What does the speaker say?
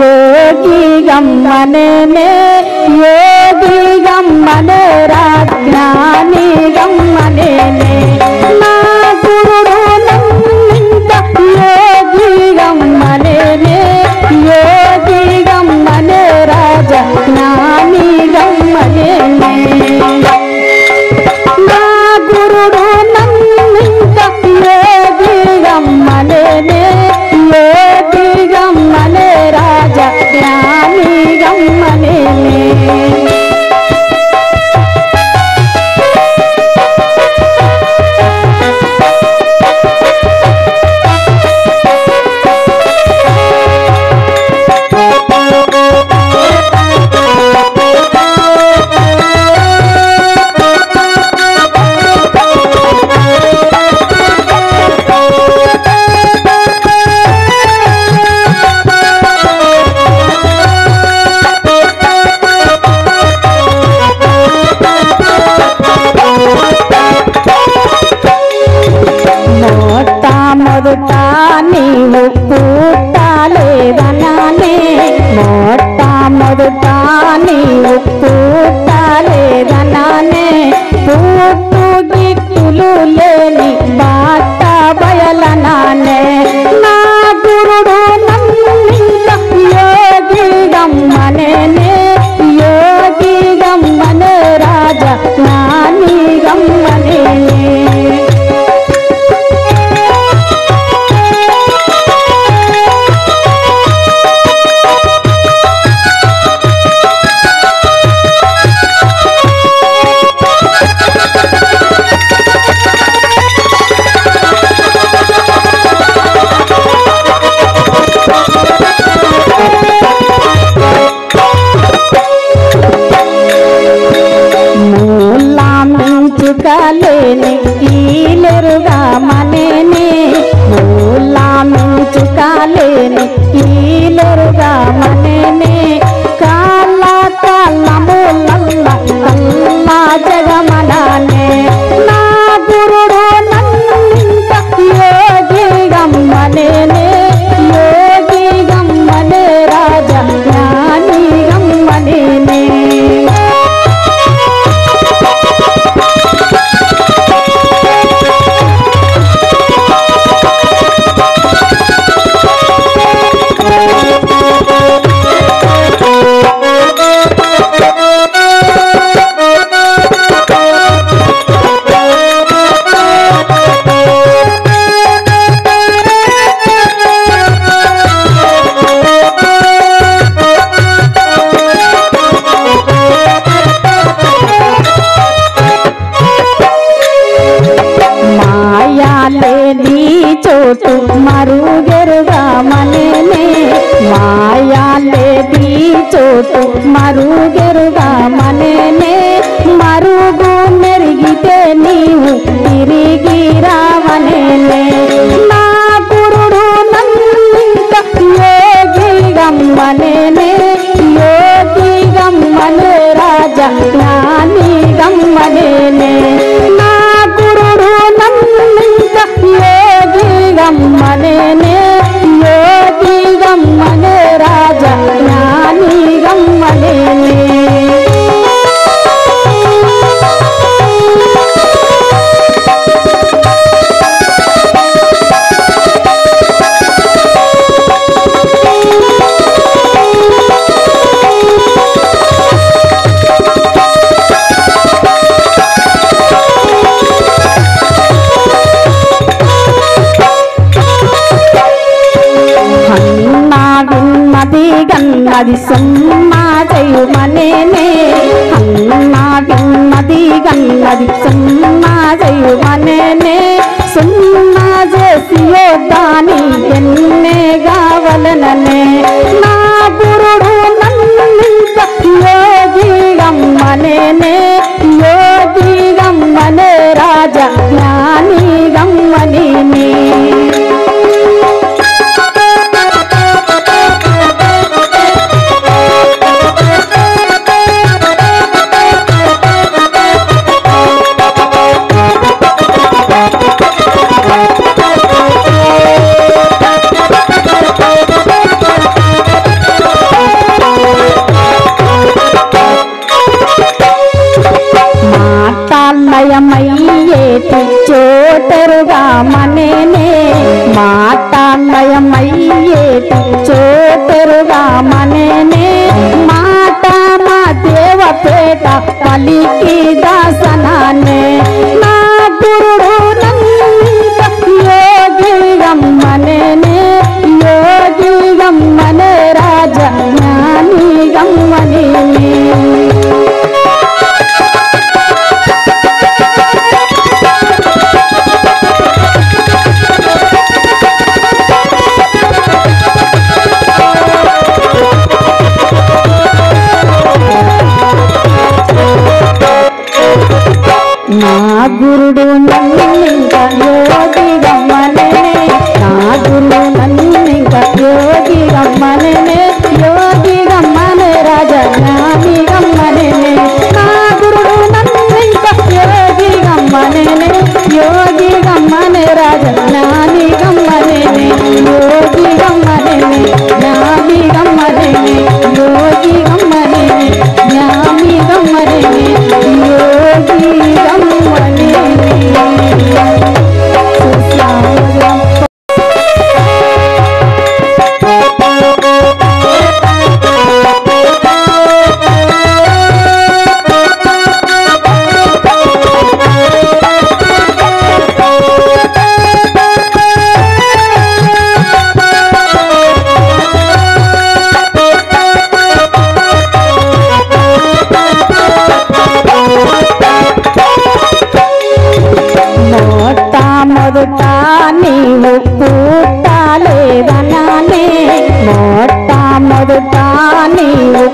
యోగిగమ్మనే యోగిగమ్మనే రాజ్ఞానిగమ్మనే నీవు పుట్టలేదననే మొట్టమొదట నీవు పుట్టలేదననే పుట్టు గిట్టులు లేని బాట బయలననే కాలేని ఈలెరుగా మనేని. మూలామించు కాలేని ఈలెరుగా మనేని. તો મારું ગેરગા అది సుమ్మా చేయుమనేనే అన్నా విన్నది గన్నది సుమ్మా చేయుమనేనే సున్నా చేసి దాని ఎన్నే కావలననే చోటరుగామనే చోటరుగా చోటరుగామనే మాట మా దేవపేట పలికి దాసన నా గురుడు నన్నింక యోగి గమ్మనే నా గురుడు నన్నింక యోగి రమ్మనే యోగి గమ్మనే రాజ నీవు పుట్టలేదనానే మొట్టమొదట నీవు